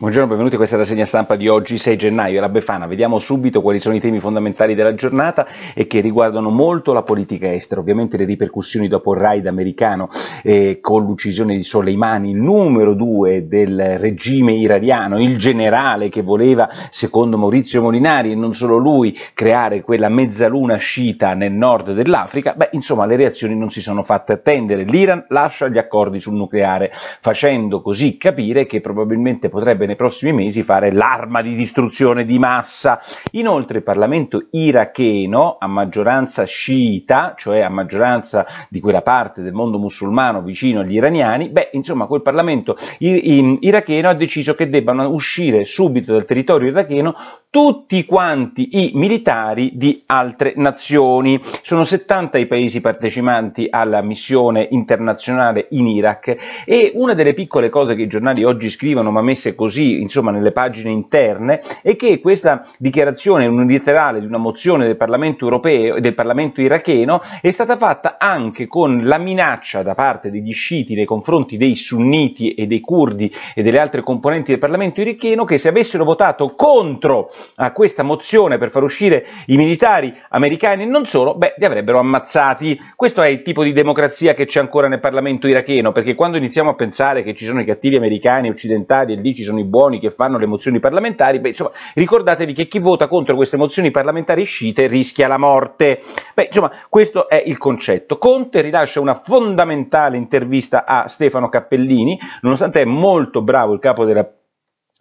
Buongiorno, benvenuti a questa rassegna stampa di oggi 6 gennaio, la Befana. Vediamo subito quali sono i temi fondamentali della giornata e che riguardano molto la politica estera, ovviamente le ripercussioni dopo il raid americano eh, con l'uccisione di Soleimani, il numero due del regime iraniano, il generale che voleva, secondo Maurizio Molinari e non solo lui, creare quella mezzaluna sciita nel nord dell'Africa, beh insomma le reazioni non si sono fatte attendere, l'Iran lascia gli accordi sul nucleare, facendo così capire che probabilmente potrebbe nei prossimi mesi fare l'arma di distruzione di massa. Inoltre il Parlamento iracheno, a maggioranza sciita, cioè a maggioranza di quella parte del mondo musulmano vicino agli iraniani, beh, insomma, quel Parlamento iracheno ha deciso che debbano uscire subito dal territorio iracheno tutti quanti i militari di altre nazioni. Sono 70 i paesi partecipanti alla missione internazionale in Iraq e una delle piccole cose che i giornali oggi scrivono, ma messe così, insomma, nelle pagine interne, è che questa dichiarazione unilaterale di una mozione del Parlamento europeo e del Parlamento iracheno è stata fatta anche con la minaccia da parte degli sciiti nei confronti dei sunniti e dei curdi e delle altre componenti del Parlamento iracheno che se avessero votato contro a questa mozione per far uscire i militari americani e non solo, beh, li avrebbero ammazzati. Questo è il tipo di democrazia che c'è ancora nel Parlamento iracheno, perché quando iniziamo a pensare che ci sono i cattivi americani occidentali e lì ci sono i buoni che fanno le mozioni parlamentari, beh, insomma, ricordatevi che chi vota contro queste mozioni parlamentari sciite rischia la morte. Beh, insomma, questo è il concetto. Conte rilascia una fondamentale intervista a Stefano Cappellini, nonostante è molto bravo il capo della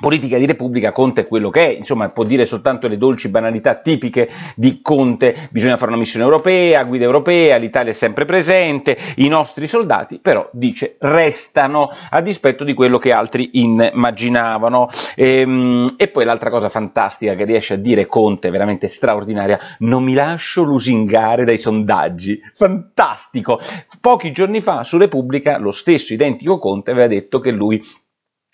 politica di Repubblica Conte è quello che è, insomma può dire soltanto le dolci banalità tipiche di Conte, bisogna fare una missione europea, guida europea, l'Italia è sempre presente, i nostri soldati però dice restano a dispetto di quello che altri immaginavano. E, ehm, e poi l'altra cosa fantastica che riesce a dire Conte, veramente straordinaria, non mi lascio lusingare dai sondaggi, fantastico! Pochi giorni fa su Repubblica lo stesso identico Conte aveva detto che lui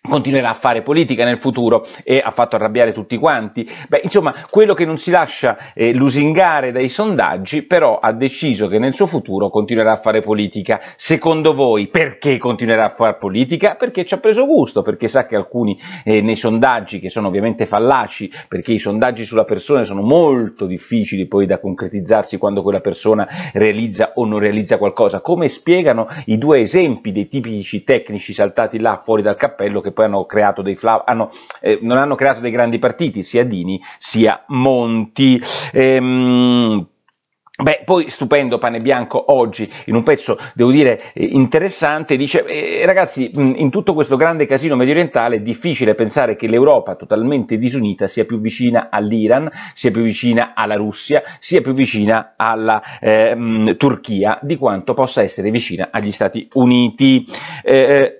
continuerà a fare politica nel futuro e ha fatto arrabbiare tutti quanti. Beh, insomma, quello che non si lascia eh, lusingare dai sondaggi, però ha deciso che nel suo futuro continuerà a fare politica. Secondo voi perché continuerà a fare politica? Perché ci ha preso gusto, perché sa che alcuni eh, nei sondaggi, che sono ovviamente fallaci, perché i sondaggi sulla persona sono molto difficili poi da concretizzarsi quando quella persona realizza o non realizza qualcosa, come spiegano i due esempi dei tipici tecnici saltati là fuori dal cappello che poi hanno creato dei flav- hanno, eh, non hanno creato dei grandi partiti, sia Dini sia Monti. Ehm, Beh, poi stupendo Pane Bianco oggi, in un pezzo, devo dire, eh, interessante, dice, eh, ragazzi, in tutto questo grande casino medio orientale è difficile pensare che l'Europa totalmente disunita sia più vicina all'Iran, sia più vicina alla Russia, sia più vicina alla eh, Turchia, di quanto possa essere vicina agli Stati Uniti. Eh, eh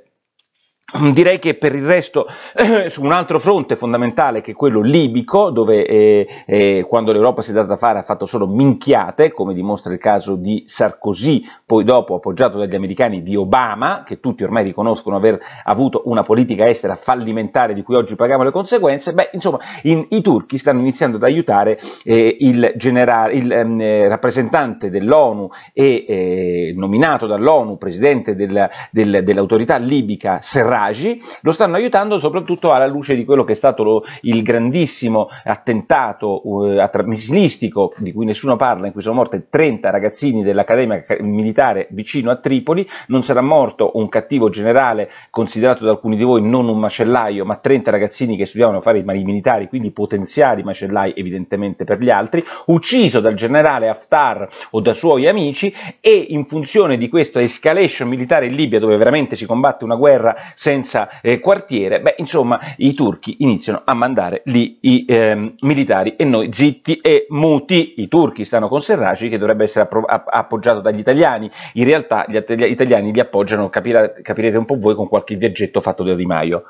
Direi che per il resto, eh, su un altro fronte fondamentale che è quello libico, dove eh, eh, quando l'Europa si è data da fare ha fatto solo minchiate, come dimostra il caso di Sarkozy, poi dopo appoggiato dagli americani di Obama, che tutti ormai riconoscono aver avuto una politica estera fallimentare di cui oggi paghiamo le conseguenze, beh, insomma, in, i turchi stanno iniziando ad aiutare eh, il, generale, il ehm, eh, rappresentante dell'ONU e eh, nominato dall'ONU, presidente del, del, dell'autorità libica, Serraj, Ragi lo stanno aiutando soprattutto alla luce di quello che è stato lo, il grandissimo attentato uh, missilistico di cui nessuno parla, in cui sono morti 30 ragazzini dell'Accademia Militare vicino a Tripoli, non sarà morto un cattivo generale considerato da alcuni di voi non un macellaio, ma 30 ragazzini che studiavano a fare i militari, quindi potenziali macellai evidentemente per gli altri, ucciso dal generale Haftar o da suoi amici e in funzione di questa escalation militare in Libia dove veramente si combatte una guerra senza eh, quartiere, beh, insomma, i turchi iniziano a mandare lì i eh, militari e noi zitti e muti. I turchi stanno con Serraci che dovrebbe essere appoggiato dagli italiani, in realtà gli italiani li appoggiano, capire, capirete un po' voi, con qualche viaggetto fatto da Di Maio.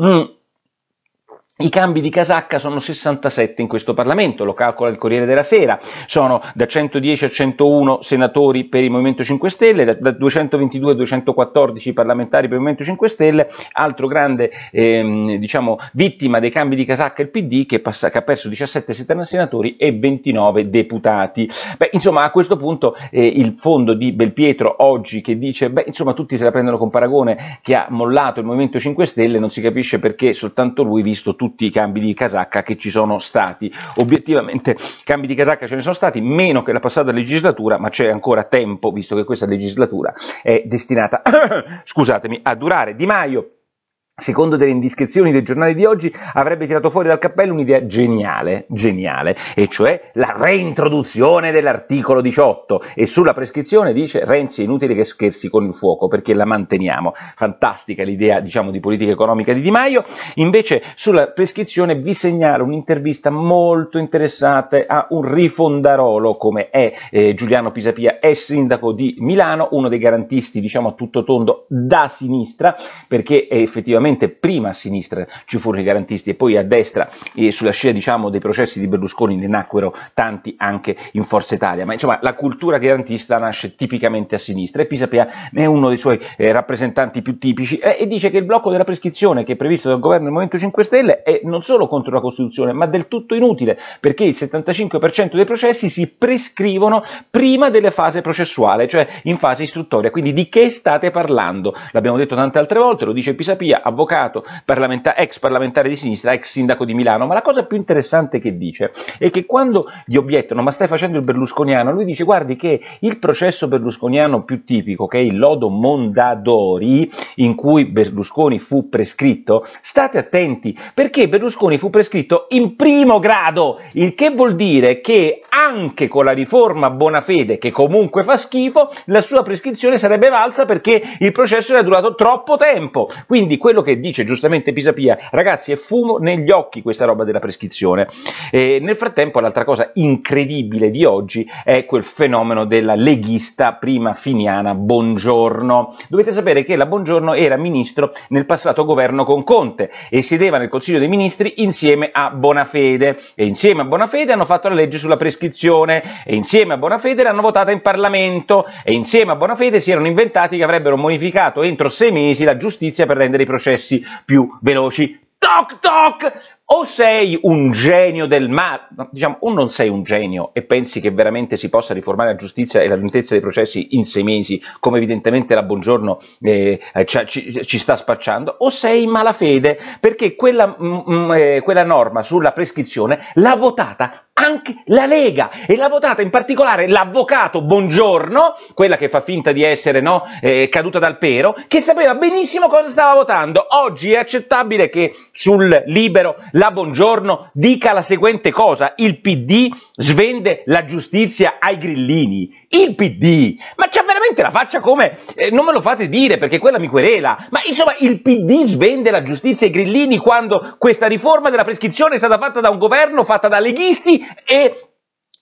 Mm. I cambi di casacca sono 67 in questo Parlamento, lo calcola il Corriere della Sera, sono da 110 a 101 senatori per il Movimento 5 Stelle, da, 222 a 214 parlamentari per il Movimento 5 Stelle, altro grande ehm, diciamo, vittima dei cambi di casacca il PD che, passa, che, ha perso 17 senatori e 29 deputati. Beh, insomma a questo punto eh, il fondo di Belpietro oggi che dice, beh insomma tutti se la prendono con Paragone che ha mollato il Movimento 5 Stelle, non si capisce perché soltanto lui visto tutto tutti i cambi di casacca che ci sono stati. Obiettivamente cambi di casacca ce ne sono stati meno che la passata legislatura, ma c'è ancora tempo, visto che questa legislatura è destinata, scusatemi, a durare. Di Maio secondo delle indiscrezioni dei giornali di oggi, avrebbe tirato fuori dal cappello un'idea geniale, geniale, e cioè la reintroduzione dell'articolo 18 e sulla prescrizione dice Renzi è inutile che scherzi con il fuoco perché la manteniamo. Fantastica l'idea, diciamo, di politica economica di Di Maio. Invece sulla prescrizione vi segnalo un'intervista molto interessante a un rifondarolo come è eh, Giuliano Pisapia, è sindaco di Milano, uno dei garantisti, diciamo, a tutto tondo da sinistra, perché è effettivamente sicuramente prima a sinistra ci furono i garantisti e poi a destra, e sulla scia diciamo, dei processi di Berlusconi ne nacquero tanti anche in Forza Italia, ma insomma la cultura garantista nasce tipicamente a sinistra e Pisapia ne è uno dei suoi eh, rappresentanti più tipici eh, e dice che il blocco della prescrizione che è previsto dal governo del Movimento 5 Stelle è non solo contro la Costituzione ma del tutto inutile perché il 75% dei processi si prescrivono prima della fase processuale, cioè in fase istruttoria, quindi di che state parlando? L'abbiamo detto tante altre volte, lo dice Pisapia, avvocato, parlamenta- ex parlamentare di sinistra, ex sindaco di Milano, ma la cosa più interessante che dice è che quando gli obiettano ma stai facendo il berlusconiano, lui dice guardi che il processo berlusconiano più tipico, che è il lodo Mondadori, in cui Berlusconi fu prescritto, state attenti, perché Berlusconi fu prescritto in primo grado, il che vuol dire che anche con la riforma Bonafede, che comunque fa schifo, la sua prescrizione sarebbe valsa perché il processo era durato troppo tempo. Quindi quello che dice giustamente Pisapia, ragazzi, è fumo negli occhi questa roba della prescrizione. E nel frattempo, l'altra cosa incredibile di oggi è quel fenomeno della leghista prima finiana Bongiorno. Dovete sapere che la Bongiorno era ministro nel passato governo con Conte e sedeva nel Consiglio dei Ministri insieme a Bonafede e insieme a Bonafede hanno fatto la legge sulla prescrizione prescrizione e insieme a Bonafede l'hanno votata in Parlamento e insieme a Bonafede si erano inventati che avrebbero modificato entro sei mesi la giustizia per rendere i processi più veloci. Toc toc! o sei un genio del male, diciamo, o non sei un genio e pensi che veramente si possa riformare la giustizia e la lentezza dei processi in sei mesi, come evidentemente la Buongiorno eh, ci, ci, sta spacciando, o sei in malafede, perché quella, mm, mm, eh, quella norma sulla prescrizione l'ha votata anche la Lega. E l'ha votata in particolare l'avvocato Buongiorno, quella che fa finta di essere no, eh, caduta dal pero, che sapeva benissimo cosa stava votando. Oggi è accettabile che sul libero la Buongiorno dica la seguente cosa, il PD svende la giustizia ai grillini, il PD, ma c'ha veramente la faccia come, eh, non me lo fate dire perché quella mi querela, ma insomma il PD svende la giustizia ai grillini quando questa riforma della prescrizione è stata fatta da un governo, fatta da leghisti e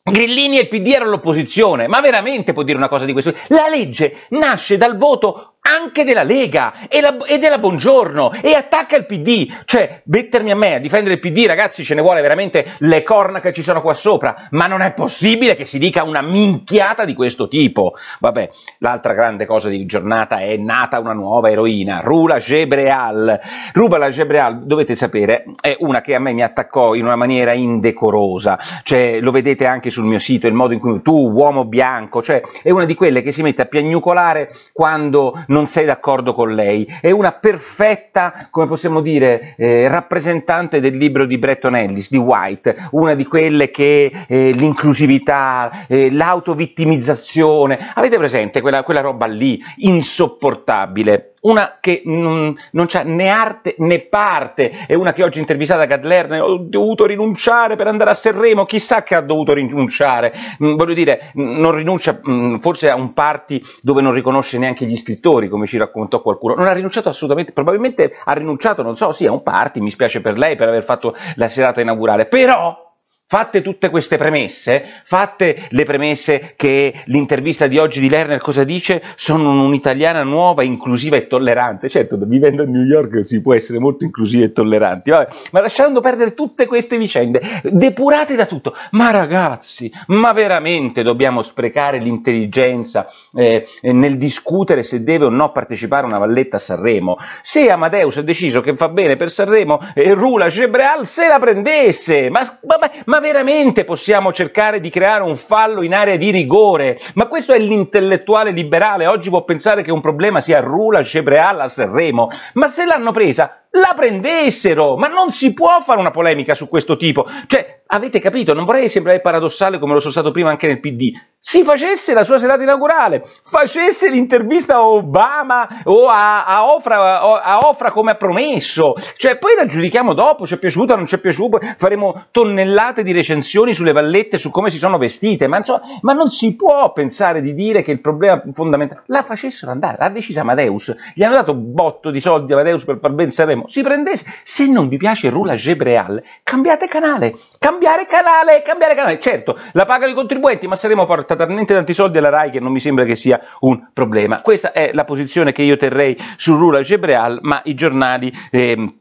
Grillini e il PD erano all'opposizione, ma veramente può dire una cosa di questo? La legge nasce dal voto anche della Lega e, la, e, della Buongiorno e attacca il PD. Cioè, mettermi a me a difendere il PD, ragazzi, ce ne vuole veramente le corna che ci sono qua sopra, ma non è possibile che si dica una minchiata di questo tipo. Vabbè, l'altra grande cosa di giornata è nata una nuova eroina, Rula Gebreal. Rula Gebreal, dovete sapere, è una che a me mi attaccò in una maniera indecorosa, cioè lo vedete anche sul mio sito, il modo in cui tu, uomo bianco, cioè è una di quelle che si mette a piagnucolare quando non sei d'accordo con lei, è una perfetta, come possiamo dire, eh, rappresentante del libro di Bretton Ellis, di White, una di quelle che eh, l'inclusività, eh, l'autovittimizzazione, avete presente quella, quella roba lì, insopportabile? Una che non, non c'ha né arte né parte, è una che oggi intervistata a Gadlerna, ho dovuto rinunciare per andare a Sanremo, chissà che ha dovuto rinunciare, mm, voglio dire, mm, non rinuncia mm, forse a un party dove non riconosce neanche gli scrittori, come ci raccontò qualcuno, non ha rinunciato assolutamente, probabilmente ha rinunciato, non so, sì, a un party, mi spiace per lei per aver fatto la serata inaugurale, però Fatte tutte queste premesse, fatte le premesse che l'intervista di oggi di Lerner cosa dice? Sono un'italiana nuova, inclusiva e tollerante. Certo, vivendo a New York si può essere molto inclusivi e tolleranti, vabbè, ma lasciando perdere tutte queste vicende, depurate da tutto. Ma ragazzi, ma veramente dobbiamo sprecare l'intelligenza eh, nel discutere se deve o no partecipare una valletta a Sanremo? Se Amadeus ha deciso che fa bene per Sanremo, eh, Rula Gebreal se la prendesse! Ma, ma, ma ma veramente possiamo cercare di creare un fallo in area di rigore? Ma questo è l'intellettuale liberale, oggi può pensare che un problema sia Rula, Cebreal, a Sanremo, ma se l'hanno presa, la prendessero, ma non si può fare una polemica su questo tipo. Cioè, avete capito? Non vorrei sembrare paradossale come lo sono stato prima anche nel PD. Si facesse la sua serata inaugurale, facesse l'intervista a Obama o a, a, Ofra, a, Ofra, come ha promesso. Cioè, poi la giudichiamo dopo, ci è piaciuta, non ci è piaciuta, faremo tonnellate di recensioni sulle vallette, su come si sono vestite, ma, insomma, ma non si può pensare di dire che il problema fondamentale... La facessero andare, l'ha decisa Amadeus, gli hanno dato botto di soldi a Amadeus per far ben Sanremo, si prendesse, se non vi piace Rula Gebreal, cambiate canale, cambiare canale, cambiare canale, certo, la pagano i contribuenti, ma saremo portati talmente tanti soldi alla RAI che non mi sembra che sia un problema. Questa è la posizione che io terrei su Rula Gebreal, ma i giornali... Eh,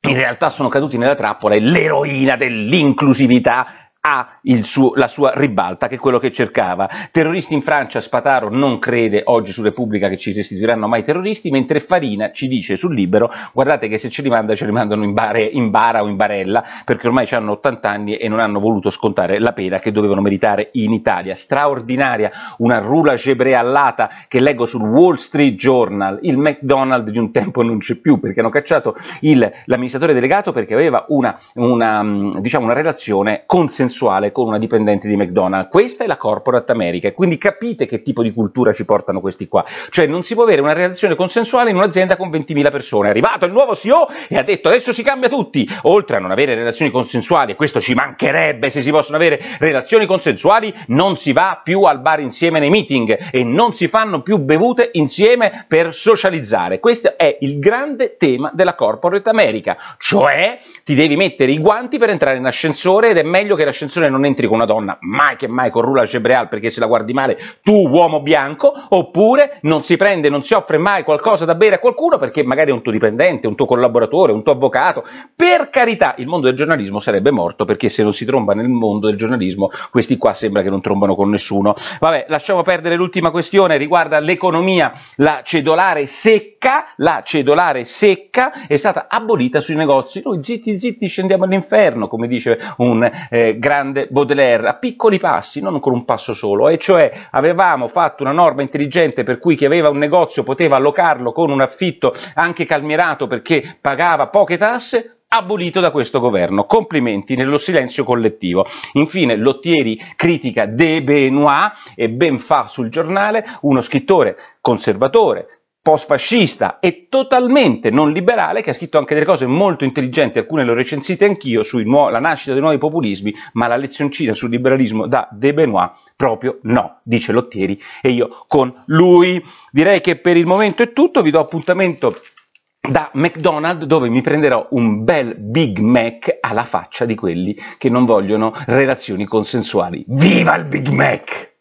in realtà sono caduti nella trappola e l'eroina dell'inclusività ha suo, la sua ribalta, che è quello che cercava. Terroristi in Francia, Spataro non crede oggi su Repubblica che ci restituiranno mai terroristi, mentre Farina ci dice sul libero, guardate che se ci rimanda ci rimandano in, bare, in bara o in barella, perché ormai hanno 80 anni e non hanno voluto scontare la pena che dovevano meritare in Italia. Straordinaria, una rula gebreallata che leggo sul Wall Street Journal, il McDonald's di un tempo non c'è più, perché hanno cacciato l'amministratore delegato perché aveva una, una, diciamo, una relazione consensuale sessuale con una dipendente di McDonald's. Questa è la corporate America, quindi capite che tipo di cultura ci portano questi qua. Cioè non si può avere una relazione consensuale in un'azienda con 20.000 persone. È arrivato il nuovo CEO e ha detto adesso si cambia tutti. Oltre a non avere relazioni consensuali, e questo ci mancherebbe se si possono avere relazioni consensuali, non si va più al bar insieme nei meeting e non si fanno più bevute insieme per socializzare. Questo è il grande tema della corporate America, cioè ti devi mettere i guanti per entrare in ascensore ed è meglio che l'ascensore ascensore non entri con una donna, mai che mai con Rula Gebreal perché se la guardi male tu uomo bianco, oppure non si prende, non si offre mai qualcosa da bere a qualcuno perché magari è un tuo dipendente, un tuo collaboratore, un tuo avvocato. Per carità, il mondo del giornalismo sarebbe morto perché se non si tromba nel mondo del giornalismo, questi qua sembra che non trombano con nessuno. Vabbè, lasciamo perdere l'ultima questione, riguarda l'economia, la cedolare secca, la cedolare secca è stata abolita sui negozi. Noi zitti zitti scendiamo all'inferno, come dice un eh, grande grande Baudelaire, a piccoli passi, non con un passo solo, e cioè avevamo fatto una norma intelligente per cui chi aveva un negozio poteva allocarlo con un affitto anche calmierato perché pagava poche tasse, abolito da questo governo. Complimenti nello silenzio collettivo. Infine, Lottieri critica De Benoit e ben fa sul giornale uno scrittore conservatore, post-fascista e totalmente non liberale, che ha scritto anche delle cose molto intelligenti, alcune le ho recensite anch'io, sulla nascita dei nuovi populismi, ma la lezioncina sul liberalismo da De Benoit proprio no, dice Lottieri, e io con lui. Direi che per il momento è tutto, vi do appuntamento da McDonald's dove mi prenderò un bel Big Mac alla faccia di quelli che non vogliono relazioni consensuali. Viva il Big Mac!